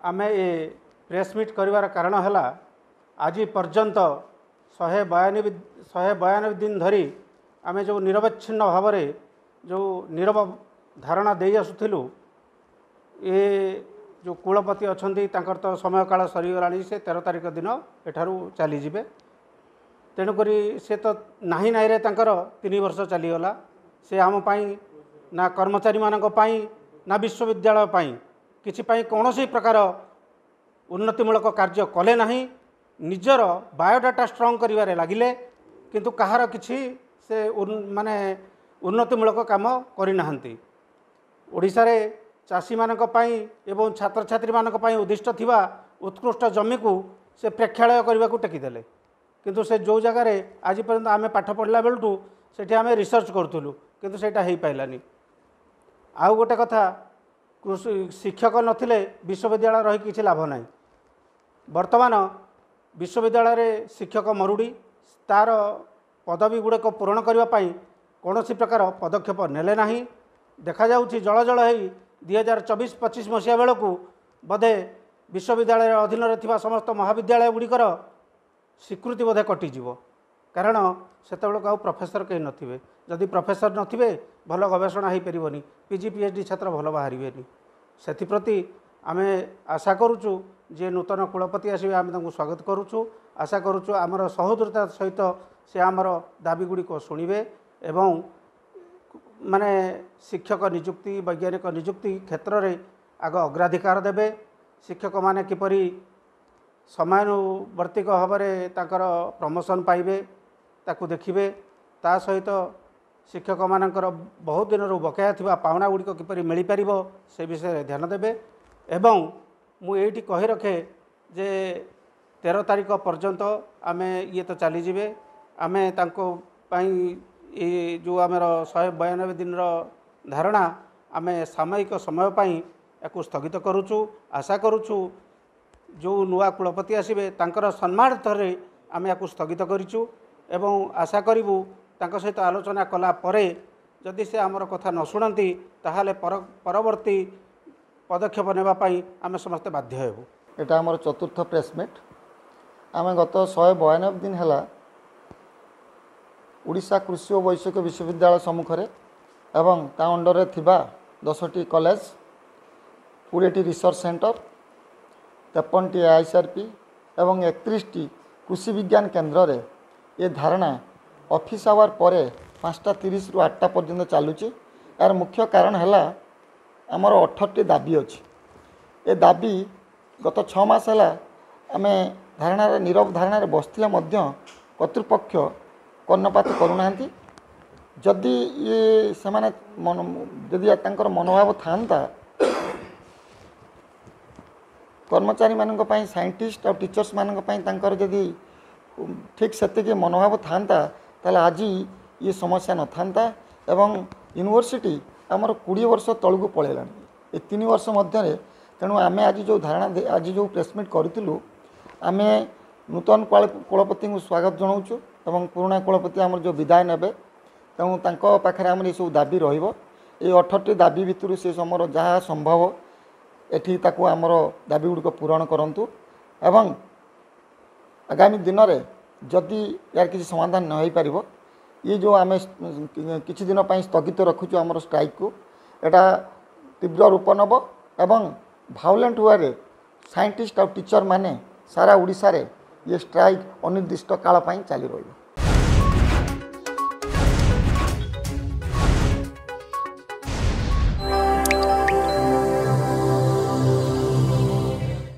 ଆମେ ଏ press meet କରିବାର କାରଣ ହେଲା ଆଜି ପର୍ଯ୍ୟନ୍ତ ଶହେ ବୟାନବେ ଶହେ ବୟାନବେ ଦିନ ଧରି ଆମେ ଯେଉଁ ନିରବଚ୍ଛିନ୍ନ ଭାବରେ ଯେଉଁ ନିରବ ଧାରଣା ଦେଇ ଆସୁଥିଲୁ ଏ ଯେଉଁ କୁଳପତି ଅଛନ୍ତି ତାଙ୍କର ତ ସମୟକାଳ ସରିଗଲାଣି ସେ ତେର ତାରିଖ ଦିନ ଏଠାରୁ ଚାଲିଯିବେ। ତେଣୁକରି ସେ ତ ନାହିଁ ନାହିଁରେ ତାଙ୍କର ତିନି ବର୍ଷ ଚାଲିଗଲା ସେ ଆମ ପାଇଁ ନା କର୍ମଚାରୀମାନଙ୍କ ପାଇଁ ନା ବିଶ୍ୱବିଦ୍ୟାଳୟ ପାଇଁ କିଛି ପାଇଁ କୌଣସି ପ୍ରକାର ଉନ୍ନତିମୂଳକ କାର୍ଯ୍ୟ କଲେ ନାହିଁ ନିଜର ବାୟୋଡାଟା ଷ୍ଟ୍ରଙ୍ଗ କରିବାରେ ଲାଗିଲେ କିନ୍ତୁ କାହାର କିଛି ସେ ମାନେ ଉନ୍ନତିମୂଳକ କାମ କରିନାହାନ୍ତି। ଓଡ଼ିଶାରେ ଚାଷୀମାନଙ୍କ ପାଇଁ ଏବଂ ଛାତ୍ରଛାତ୍ରୀମାନଙ୍କ ପାଇଁ ଉଦ୍ଦିଷ୍ଟ ଥିବା ଉତ୍କୃଷ୍ଟ ଜମିକୁ ସେ ପ୍ରେକ୍ଷାଳୟ କରିବାକୁ ଟେକିଦେଲେ। କିନ୍ତୁ ସେ ଯେଉଁ ଜାଗାରେ ଆଜି ପର୍ଯ୍ୟନ୍ତ ଆମେ ପାଠ ପଢ଼ିଲା ବେଳଠୁ ସେଠି ଆମେ ରିସର୍ଚ୍ଚ କରୁଥିଲୁ କିନ୍ତୁ ସେଇଟା ହେଇପାରିଲାନି। ଆଉ ଗୋଟେ କଥା କୃଷି ଶିକ୍ଷକ ନଥିଲେ ବିଶ୍ୱବିଦ୍ୟାଳୟ ରହି କିଛି ଲାଭ ନାହିଁ। ବର୍ତ୍ତମାନ ବିଶ୍ୱବିଦ୍ୟାଳୟରେ ଶିକ୍ଷକ ମରୁଡ଼ି ତା'ର ପଦବୀ ଗୁଡ଼ିକ ପୂରଣ କରିବା ପାଇଁ କୌଣସି ପ୍ରକାର ପଦକ୍ଷେପ ନେଲେ ନାହିଁ। ଦେଖାଯାଉଛି ଜଳ ଜଳ ହେଇ ଦୁଇ ହଜାର ଚବିଶ ପଚିଶ ମସିହା ବେଳକୁ ବୋଧେ ବିଶ୍ୱବିଦ୍ୟାଳୟ ଅଧୀନରେ ଥିବା ସମସ୍ତ ମହାବିଦ୍ୟାଳୟ ଗୁଡ଼ିକର ସ୍ୱୀକୃତି ବୋଧେ କଟିଯିବ। କାରଣ ସେତେବେଳକୁ ଆଉ ପ୍ରଫେସର କେହି ନଥିବେ। ଯଦି ପ୍ରଫେସର ନଥିବେ ଭଲ ଗବେଷଣା ହୋଇପାରିବନି P G P H D ଛାତ୍ର ଭଲ ବାହାରିବେନି। ସେଥିପ୍ରତି ଆମେ ଆଶା କରୁଛୁ ଯେ ନୂତନ କୁଳପତି ଆସିବେ ଆମେ ତାଙ୍କୁ ସ୍ୱାଗତ କରୁଛୁ। ଆଶା କରୁଛୁ ଆମର ସହୋଦରତା ସହିତ ସେ ଆମର ଦାବି ଗୁଡ଼ିକ ଶୁଣିବେ ଏବଂ ମାନେ ଶିକ୍ଷକ ନିଯୁକ୍ତି ବୈଜ୍ଞାନିକ ନିଯୁକ୍ତି କ୍ଷେତ୍ରରେ ଆଗ ଅଗ୍ରାଧିକାର ଦେବେ। ଶିକ୍ଷକମାନେ କିପରି ସମୟାନୁବର୍ତ୍ତିକ ଭାବରେ ତାଙ୍କର ପ୍ରମୋସନ୍ ପାଇବେ ତାକୁ ଦେଖିବେ ତା ସହିତ ଶିକ୍ଷକମାନଙ୍କର ବହୁତ ଦିନରୁ ବକେୟା ଥିବା ପାଉଣା ଗୁଡ଼ିକ କିପରି ମିଳିପାରିବ ସେ ବିଷୟରେ ଧ୍ୟାନ ଦେବେ ଏବଂ ମୁଁ ଏଇଠି କହି ରଖେ ଯେ ତେର ତାରିଖ ପର୍ଯ୍ୟନ୍ତ ଆମେ ଇଏ ତ ଚାଲିଯିବେ ଆମେ ତାଙ୍କ ପାଇଁ ଏ ଯେଉଁ ଆମର ଶହେ ବୟାନବେ ଦିନର ଧାରଣା ଆମେ ସାମୟିକ ସମୟ ପାଇଁ ୟାକୁ ସ୍ଥଗିତ କରୁଛୁ ଆଶା କରୁଛୁ ଯେଉଁ ନୂଆ କୁଳପତି ଆସିବେ ତାଙ୍କର ସମ୍ମାନାର୍ଥରେ ଆମେ ୟାକୁ ସ୍ଥଗିତ କରିଛୁ ଏବଂ ଆଶା କରିବୁ ତାଙ୍କ ସହିତ ଆଲୋଚନା କଲା ପରେ ଯଦି ସେ ଆମର କଥା ନ ଶୁଣନ୍ତି ତାହେଲେ ପର ପରବର୍ତ୍ତୀ ପଦକ୍ଷେପ ନେବା ପାଇଁ ଆମେ ସମସ୍ତେ ବାଧ୍ୟ ହେବୁ। ଏଇଟା ଆମର ଚତୁର୍ଥ ପ୍ରେସ୍ ମିଟ୍ ଆମେ ଗତ ଶହେ ବୟାନବେ ଦିନ ହେଲା ଓଡ଼ିଶା କୃଷି ଓ ବୈଷୟିକ ବିଶ୍ୱବିଦ୍ୟାଳୟ ସମ୍ମୁଖରେ ଏବଂ ତା ଅଣ୍ଡରରେ ଥିବା ଦଶଟି କଲେଜ କୋଡ଼ିଏଟି ରିସର୍ଚ୍ଚ ସେଣ୍ଟର ତେପନଟି ଆଇ ସି ଆର୍ ପି ଏବଂ ଏକତିରିଶଟି କୃଷି ବିଜ୍ଞାନ କେନ୍ଦ୍ରରେ ଏ ଧାରଣା ଅଫିସ୍ ଆୱାର ପରେ ପାଞ୍ଚଟା ତିରିଶରୁ ଆଠଟା ପର୍ଯ୍ୟନ୍ତ ଚାଲୁଛି। ଏହାର ମୁଖ୍ୟ କାରଣ ହେଲା ଆମର ଅଠରଟି ଦାବି ଅଛି। ଏ ଦାବି ଗତ ଛଅ ମାସ ହେଲା ଆମେ ଧାରଣାରେ ନିରବ ଧାରଣାରେ ବସିଥିଲେ ମଧ୍ୟ କର୍ତ୍ତୃପକ୍ଷ କର୍ଣ୍ଣପାତ କରୁନାହାନ୍ତି। ଯଦି ଇଏ ସେମାନେ ମନ ଯଦି ତାଙ୍କର ମନୋଭାବ ଥାଆନ୍ତା କର୍ମଚାରୀମାନଙ୍କ ପାଇଁ ସାଇଣ୍ଟିଷ୍ଟ ଆଉ ଟିଚର୍ସମାନଙ୍କ ପାଇଁ ତାଙ୍କର ଯଦି ଠିକ୍ ସେତିକି ମନୋଭାବ ଥାଆନ୍ତା ତାହେଲେ ଆଜି ଇଏ ସମସ୍ୟା ନଥାନ୍ତା ଏବଂ ୟୁନିଭର୍ସିଟି ଆମର କୋଡ଼ିଏ ବର୍ଷ ତଳକୁ ପଳାଇଲାଣି ଏ ତିନି ବର୍ଷ ମଧ୍ୟରେ ତେଣୁ ଆମେ ଆଜି ଯେଉଁ ଧାରଣା ଆଜି ଯେଉଁ ପ୍ରେସମିଟ୍ କରିଥିଲୁ ଆମେ ନୂତନ କୁଳପତିଙ୍କୁ ସ୍ୱାଗତ ଜଣାଉଛୁ ଏବଂ ପୁରୁଣା କୁଳପତି ଆମର ଯେଉଁ ବିଦାୟ ନେବେ ତେଣୁ ତାଙ୍କ ପାଖରେ ଆମର ଏସବୁ ଦାବି ରହିବ। ଏଇ ଅଠରଟି ଦାବି ଭିତରୁ ସେ ସମୟର ଯାହା ସମ୍ଭବ ଏଠି ତାକୁ ଆମର ଦାବି ଗୁଡ଼ିକ ପୂରଣ କରନ୍ତୁ। ଏବଂ ଆଗାମୀ ଦିନରେ ଯଦି ଏହାର କିଛି ସମାଧାନ ନ ହୋଇପାରିବ ଇଏ ଯେଉଁ ଆମେ କିଛି ଦିନ ପାଇଁ ସ୍ଥଗିତ ରଖୁଛୁ ଆମର ଷ୍ଟ୍ରାଇକ୍କୁ ଏଇଟା ତୀବ୍ର ରୂପ ନେବ ଏବଂ ଭାଉଲେଣ୍ଟ ୱେରେ ସାଇଣ୍ଟିଷ୍ଟ ଆଉ ଟିଚର ମାନେ ସାରା ଓଡ଼ିଶାରେ ଇଏ ଷ୍ଟ୍ରାଇକ୍ ଅନିର୍ଦ୍ଦିଷ୍ଟ କାଳ ପାଇଁ ଚାଲି ରହିବ।